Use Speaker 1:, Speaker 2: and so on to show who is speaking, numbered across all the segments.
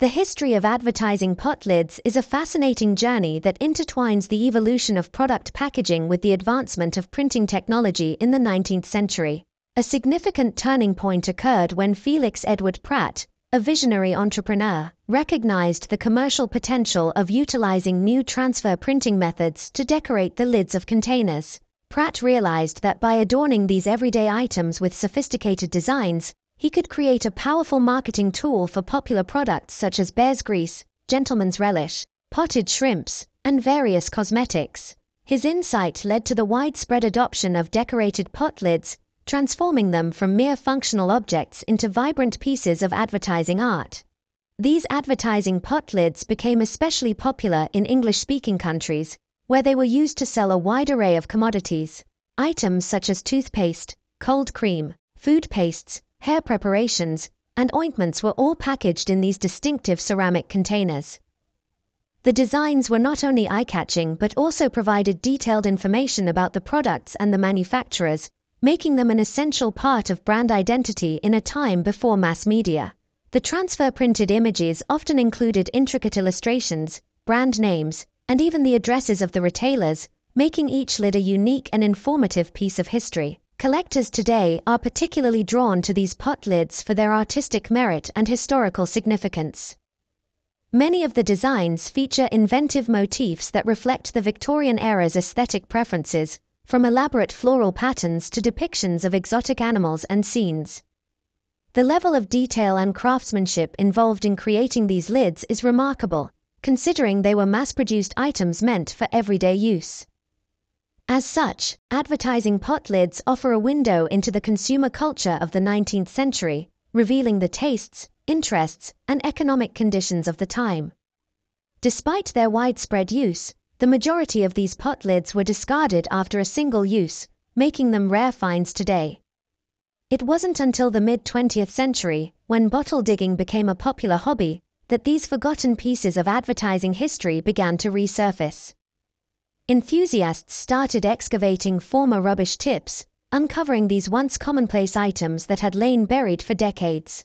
Speaker 1: The history of advertising pot lids is a fascinating journey that intertwines the evolution of product packaging with the advancement of printing technology in the 19th century. A significant turning point occurred when Felix Edward Pratt, a visionary entrepreneur, recognized the commercial potential of utilizing new transfer printing methods to decorate the lids of containers. Pratt realized that by adorning these everyday items with sophisticated designs, he could create a powerful marketing tool for popular products such as bear's grease, gentleman's relish, potted shrimps, and various cosmetics. His insight led to the widespread adoption of decorated pot lids, transforming them from mere functional objects into vibrant pieces of advertising art. These advertising pot lids became especially popular in English speaking countries, where they were used to sell a wide array of commodities. Items such as toothpaste, cold cream, food pastes, hair preparations, and ointments were all packaged in these distinctive ceramic containers. The designs were not only eye-catching but also provided detailed information about the products and the manufacturers, making them an essential part of brand identity in a time before mass media. The transfer printed images often included intricate illustrations, brand names, and even the addresses of the retailers, making each lid a unique and informative piece of history. Collectors today are particularly drawn to these pot lids for their artistic merit and historical significance. Many of the designs feature inventive motifs that reflect the Victorian era's aesthetic preferences, from elaborate floral patterns to depictions of exotic animals and scenes. The level of detail and craftsmanship involved in creating these lids is remarkable, considering they were mass produced items meant for everyday use. As such, advertising pot lids offer a window into the consumer culture of the 19th century, revealing the tastes, interests, and economic conditions of the time. Despite their widespread use, the majority of these pot lids were discarded after a single use, making them rare finds today. It wasn't until the mid 20th century, when bottle digging became a popular hobby, that these forgotten pieces of advertising history began to resurface. Enthusiasts started excavating former rubbish tips, uncovering these once commonplace items that had lain buried for decades.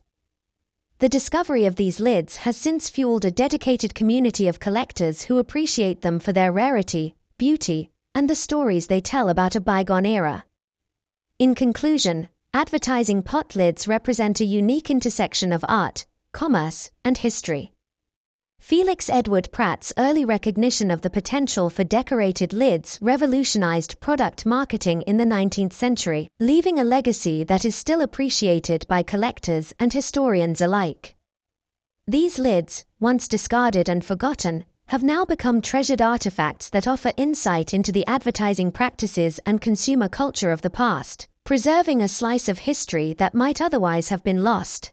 Speaker 1: The discovery of these lids has since fueled a dedicated community of collectors who appreciate them for their rarity, beauty, and the stories they tell about a bygone era. In conclusion, advertising pot lids represent a unique intersection of art, commerce, and history. Felix Edward Pratt's early recognition of the potential for decorated lids revolutionized product marketing in the 19th century, leaving a legacy that is still appreciated by collectors and historians alike. These lids, once discarded and forgotten, have now become treasured artifacts that offer insight into the advertising practices and consumer culture of the past, preserving a slice of history that might otherwise have been lost.